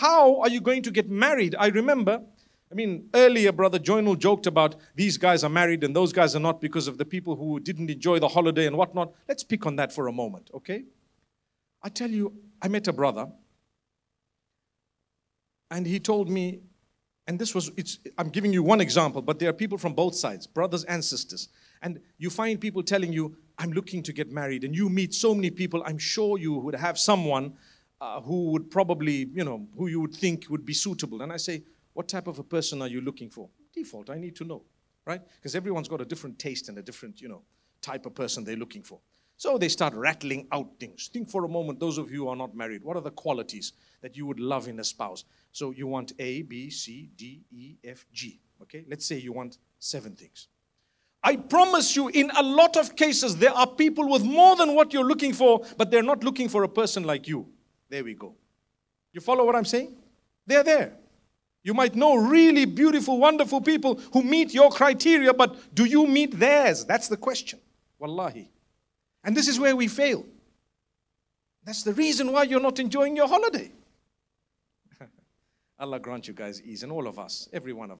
How are you going to get married? I remember, I mean, earlier, Brother Joynal joked about these guys are married and those guys are not because of the people who didn't enjoy the holiday and whatnot. Let's pick on that for a moment, okay? I tell you, I met a brother and he told me, and this was, it's, I'm giving you one example, but there are people from both sides, brothers and sisters. And you find people telling you, I'm looking to get married, and you meet so many people, I'm sure you would have someone uh, who would probably, you know, who you would think would be suitable. And I say, What type of a person are you looking for? Default, I need to know, right? Because everyone's got a different taste and a different, you know, type of person they're looking for. So they start rattling out things. Think for a moment, those of you who are not married, what are the qualities that you would love in a spouse? So you want A, B, C, D, E, F, G. Okay, let's say you want seven things. I promise you, in a lot of cases, there are people with more than what you're looking for, but they're not looking for a person like you. There we go. You follow what I'm saying? They're there. You might know really beautiful, wonderful people who meet your criteria, but do you meet theirs? That's the question. Wallahi. And this is where we fail. That's the reason why you're not enjoying your holiday. Allah grant you guys ease, and all of us, every one of us.